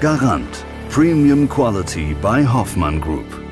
Garant. Premium Quality bei Hoffmann Group.